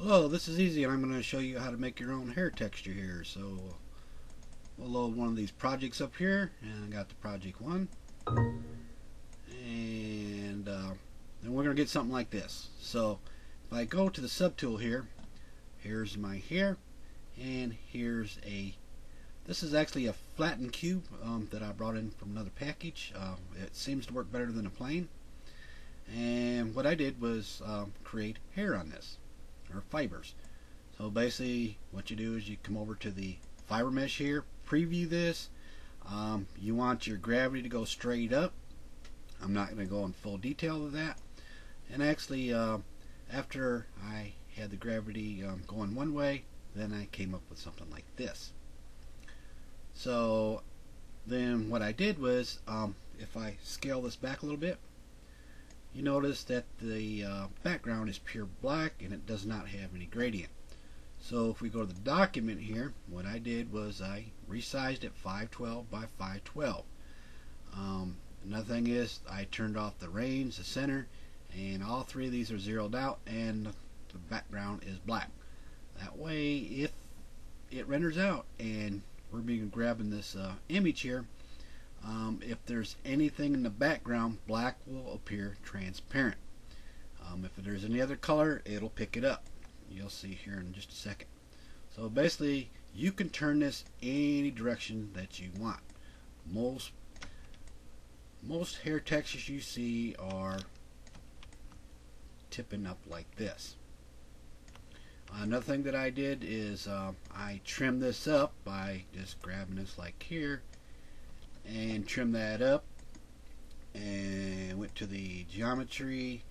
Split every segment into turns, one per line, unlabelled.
Hello, this is easy and I'm going to show you how to make your own hair texture here. So we'll load one of these projects up here and I got the project one and uh, then we're going to get something like this. So if I go to the subtool here, here's my hair and here's a this is actually a flattened cube um, that I brought in from another package. Uh, it seems to work better than a plane and what I did was um, create hair on this or fibers. So basically what you do is you come over to the fiber mesh here, preview this. Um, you want your gravity to go straight up. I'm not going to go in full detail of that. And actually uh, after I had the gravity um, going one way, then I came up with something like this. So then what I did was, um, if I scale this back a little bit, you notice that the uh, background is pure black and it does not have any gradient. So if we go to the document here, what I did was I resized it 512 by 512. Um, another thing is I turned off the range, the center, and all three of these are zeroed out and the background is black. That way if it renders out and we're being grabbing this uh, image here, um, if there's anything in the background, black will appear transparent. Um, if there's any other color, it'll pick it up. You'll see here in just a second. So basically, you can turn this any direction that you want. Most most hair textures you see are tipping up like this. Another thing that I did is uh, I trimmed this up by just grabbing this like here and trim that up. And went to the geometry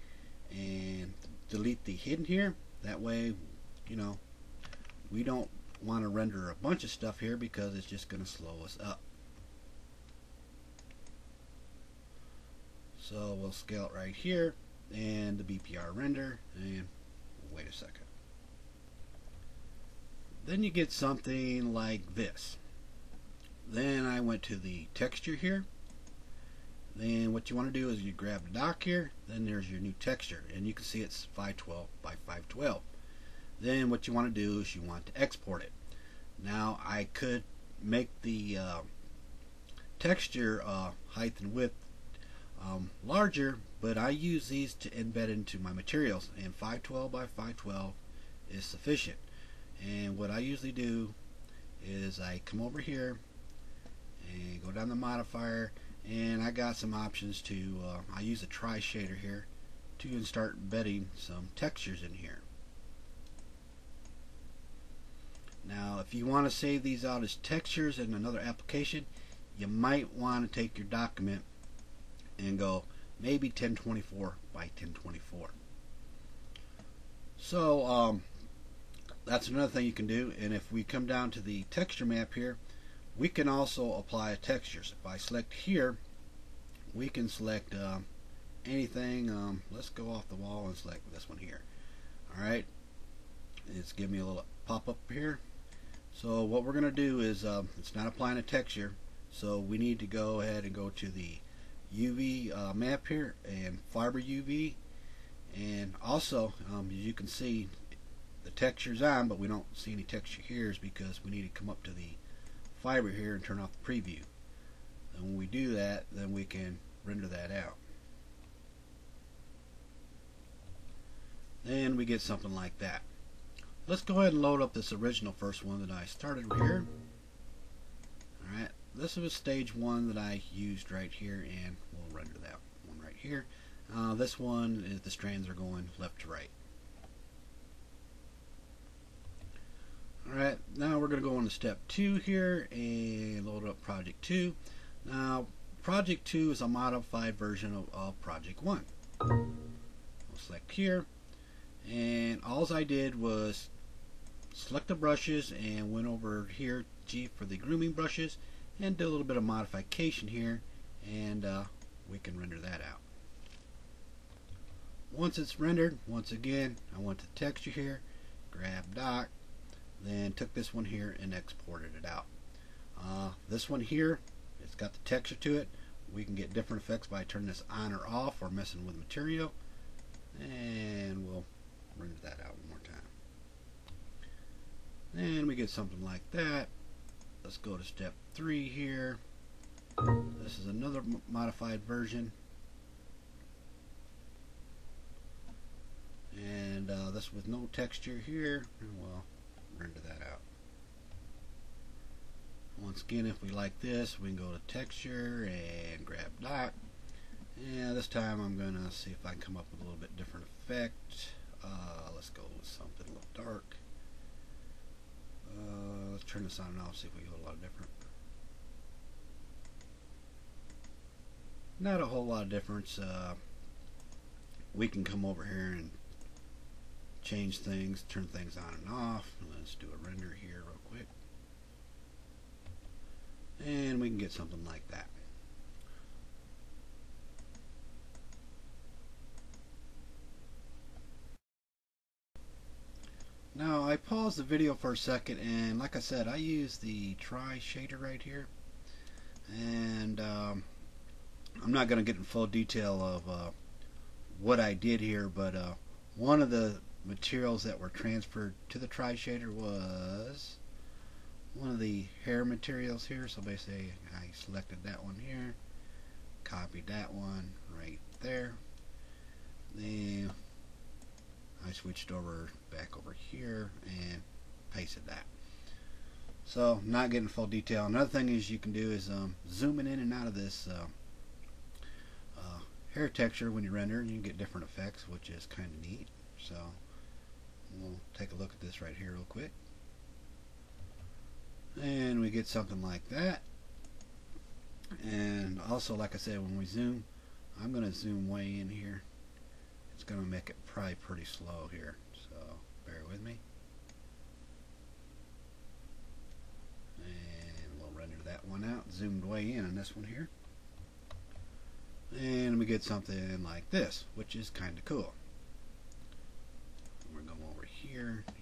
and delete the hidden here. That way you know we don't want to render a bunch of stuff here because it's just going to slow us up. So we'll scale it right here and the BPR render and wait a second. Then you get something like this then I went to the texture here. Then what you want to do is you grab the dock here. Then there's your new texture. And you can see it's 512 by 512. Then what you want to do is you want to export it. Now I could make the uh, texture uh, height and width um, larger, but I use these to embed into my materials. And 512 by 512 is sufficient. And what I usually do is I come over here and go down the modifier and I got some options to uh, I use a tri shader here to start embedding some textures in here. Now if you want to save these out as textures in another application you might want to take your document and go maybe 1024 by 1024 so um, that's another thing you can do and if we come down to the texture map here we can also apply textures. If I select here, we can select uh, anything. Um, let's go off the wall and select this one here. Alright, it's giving me a little pop-up here. So what we're going to do is, uh, it's not applying a texture, so we need to go ahead and go to the UV uh, map here and fiber UV and also um, as you can see the texture's on but we don't see any texture here is because we need to come up to the fiber here and turn off the preview. And when we do that, then we can render that out. Then we get something like that. Let's go ahead and load up this original first one that I started here. Alright, this was stage one that I used right here and we'll render that one right here. Uh, this one is the strands are going left to right. Alright, now we're going to go on to step 2 here and load up project 2. Now, project 2 is a modified version of, of project 1. We'll select here, and all I did was select the brushes and went over here G for the grooming brushes and did a little bit of modification here and uh, we can render that out. Once it's rendered, once again, I went to texture here, GrabDoc, then took this one here and exported it out. Uh, this one here, it's got the texture to it. We can get different effects by turning this on or off or messing with material. And we'll render that out one more time. And we get something like that. Let's go to step three here. This is another modified version. And uh, this with no texture here. Well, render that out. Once again, if we like this, we can go to texture and grab dot. And this time I'm going to see if I can come up with a little bit different effect. Uh, let's go with something a little dark. Uh, let's turn this on and off, see if we get a lot different. Not a whole lot of difference. Uh, we can come over here and change things, turn things on and off. Let's do a render here real quick. And we can get something like that. Now I paused the video for a second and like I said I use the Tri shader right here and um, I'm not going to get in full detail of uh, what I did here but uh, one of the materials that were transferred to the Tri shader was one of the hair materials here so basically I selected that one here copied that one right there then I switched over back over here and pasted that. So not getting full detail. Another thing is you can do is um, zooming in and out of this uh, uh, hair texture when you render and you get different effects which is kind of neat. So we'll take a look at this right here real quick. And we get something like that. And also like I said when we zoom I'm going to zoom way in here it's going to make it probably pretty slow here so bear with me and we'll render that one out zoomed way in on this one here and we get something like this which is kind of cool here